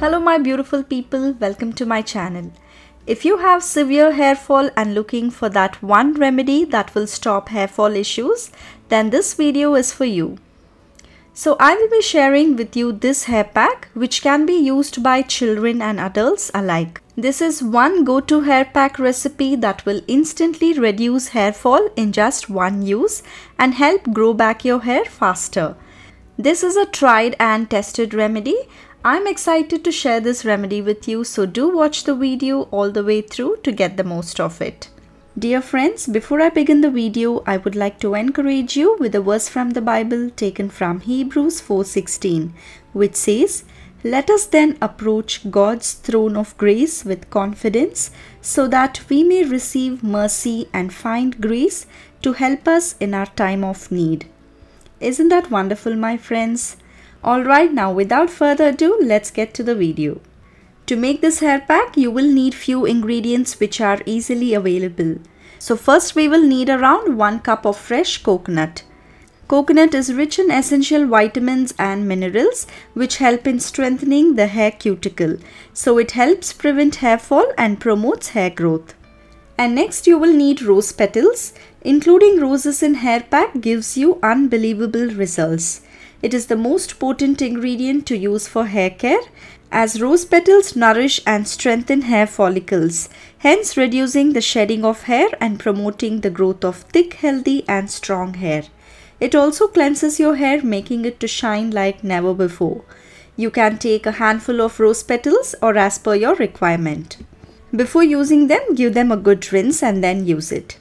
Hello my beautiful people, welcome to my channel. If you have severe hair fall and looking for that one remedy that will stop hair fall issues, then this video is for you. So I will be sharing with you this hair pack which can be used by children and adults alike. This is one go-to hair pack recipe that will instantly reduce hair fall in just one use and help grow back your hair faster. This is a tried and tested remedy. I'm excited to share this remedy with you so do watch the video all the way through to get the most of it. Dear friends, before I begin the video, I would like to encourage you with a verse from the Bible taken from Hebrews 4:16, which says, "Let us then approach God's throne of grace with confidence, so that we may receive mercy and find grace to help us in our time of need." Isn't that wonderful, my friends? Alright, now without further ado, let's get to the video. To make this hair pack, you will need few ingredients which are easily available. So first we will need around 1 cup of fresh coconut. Coconut is rich in essential vitamins and minerals which help in strengthening the hair cuticle. So it helps prevent hair fall and promotes hair growth. And next you will need rose petals. Including roses in hair pack gives you unbelievable results. It is the most potent ingredient to use for hair care as rose petals nourish and strengthen hair follicles, hence reducing the shedding of hair and promoting the growth of thick, healthy and strong hair. It also cleanses your hair making it to shine like never before. You can take a handful of rose petals or as per your requirement. Before using them, give them a good rinse and then use it.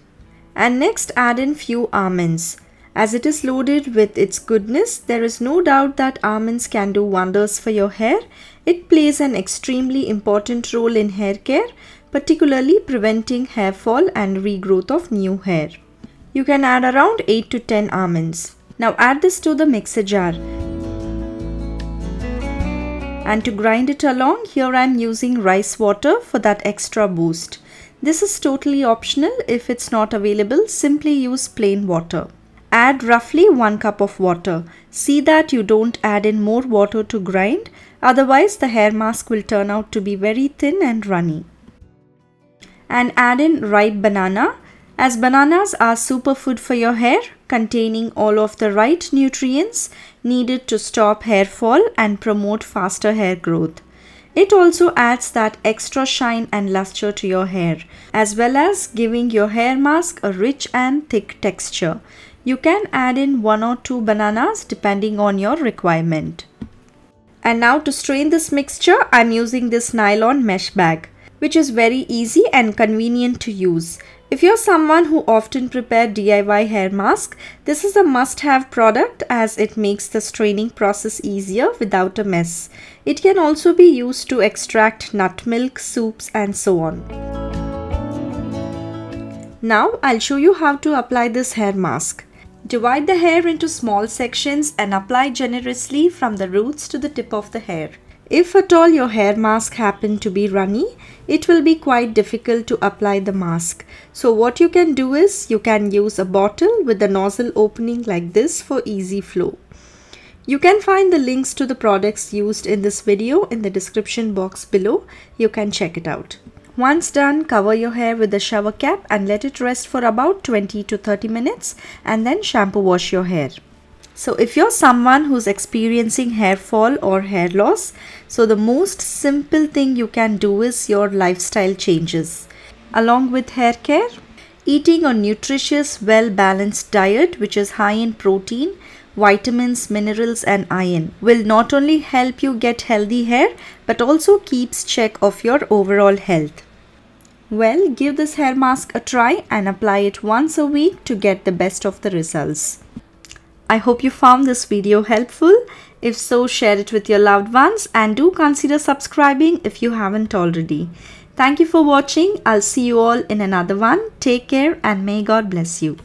And next add in few almonds. As it is loaded with its goodness, there is no doubt that almonds can do wonders for your hair. It plays an extremely important role in hair care, particularly preventing hair fall and regrowth of new hair. You can add around 8 to 10 almonds. Now add this to the mixer jar and to grind it along here I am using rice water for that extra boost. This is totally optional if it's not available simply use plain water. Add roughly 1 cup of water. See that you don't add in more water to grind otherwise the hair mask will turn out to be very thin and runny. And add in ripe banana as bananas are superfood for your hair, containing all of the right nutrients needed to stop hair fall and promote faster hair growth. It also adds that extra shine and luster to your hair, as well as giving your hair mask a rich and thick texture. You can add in one or two bananas depending on your requirement. And now to strain this mixture, I'm using this nylon mesh bag, which is very easy and convenient to use. If you're someone who often prepare DIY hair mask, this is a must-have product as it makes the straining process easier without a mess. It can also be used to extract nut milk, soups and so on. Now I'll show you how to apply this hair mask. Divide the hair into small sections and apply generously from the roots to the tip of the hair. If at all your hair mask happen to be runny, it will be quite difficult to apply the mask. So what you can do is you can use a bottle with the nozzle opening like this for easy flow. You can find the links to the products used in this video in the description box below. You can check it out. Once done, cover your hair with a shower cap and let it rest for about 20 to 30 minutes and then shampoo wash your hair. So if you're someone who's experiencing hair fall or hair loss, so the most simple thing you can do is your lifestyle changes. Along with hair care, eating a nutritious, well-balanced diet which is high in protein, vitamins, minerals and iron will not only help you get healthy hair but also keeps check of your overall health. Well, give this hair mask a try and apply it once a week to get the best of the results. I hope you found this video helpful. If so, share it with your loved ones and do consider subscribing if you haven't already. Thank you for watching. I'll see you all in another one. Take care and may God bless you.